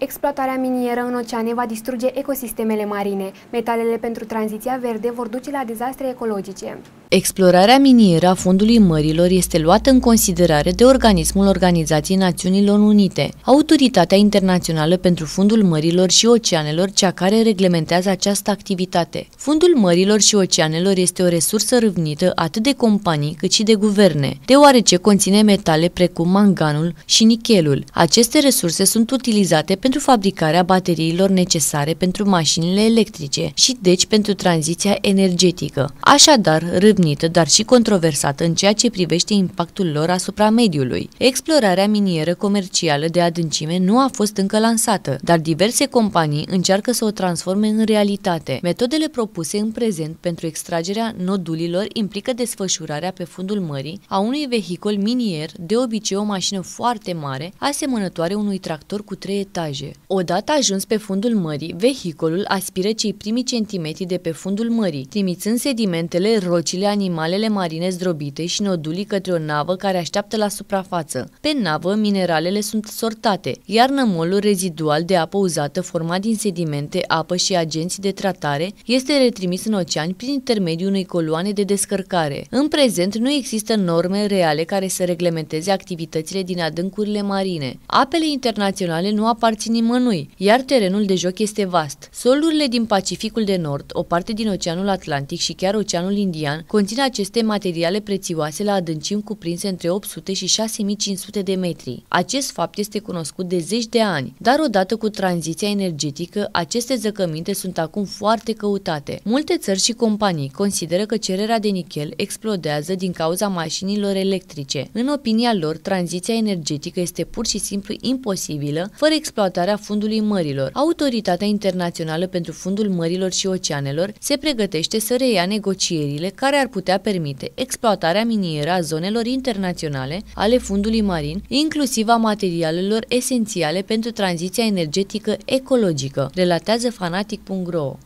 Exploatarea minieră în oceane va distruge ecosistemele marine. Metalele pentru tranziția verde vor duce la dezastre ecologice. Explorarea minieră a fundului mărilor este luată în considerare de organismul Organizației Națiunilor Unite, Autoritatea Internațională pentru Fundul Mărilor și Oceanelor, cea care reglementează această activitate. Fundul mărilor și oceanelor este o resursă râvnită atât de companii cât și de guverne, deoarece conține metale precum manganul și nichelul. Aceste resurse sunt utilizate pentru fabricarea bateriilor necesare pentru mașinile electrice și deci pentru tranziția energetică. Așadar, râvnită, dar și controversată în ceea ce privește impactul lor asupra mediului. Explorarea minieră comercială de adâncime nu a fost încă lansată, dar diverse companii încearcă să o transforme în realitate. Metodele propuse în prezent pentru extragerea nodulilor implică desfășurarea pe fundul mării a unui vehicul minier, de obicei o mașină foarte mare, asemănătoare unui tractor cu trei etaje plaje. Odată ajuns pe fundul mării, vehiculul aspiră cei primi centimetri de pe fundul mării, trimițând sedimentele, rocile, animalele marine zdrobite și nodulii către o navă care așteaptă la suprafață. Pe navă, mineralele sunt sortate, iar nămolul rezidual de apă uzată format din sedimente, apă și agenți de tratare este retrimis în ocean prin intermediul unei coloane de descărcare. În prezent nu există norme reale care să reglementeze activitățile din adâncurile marine. Apele internaționale nu aparțin aparțin nimănui, iar terenul de joc este vast. Solurile din Pacificul de Nord, o parte din Oceanul Atlantic și chiar Oceanul Indian conțin aceste materiale prețioase la adâncimi cuprinse între 800 și 6500 de metri. Acest fapt este cunoscut de zeci de ani, dar odată cu tranziția energetică, aceste zăcăminte sunt acum foarte căutate. Multe țări și companii consideră că cererea de nichel explodează din cauza mașinilor electrice. În opinia lor, tranziția energetică este pur și simplu imposibilă fără exploatarea exploatarea fundului mărilor. Autoritatea Internațională pentru Fundul Mărilor și Oceanelor se pregătește să reia negocierile care ar putea permite exploatarea minieră a zonelor internaționale ale fundului marin, inclusiv a materialelor esențiale pentru tranziția energetică ecologică, relatează fanatic.ro.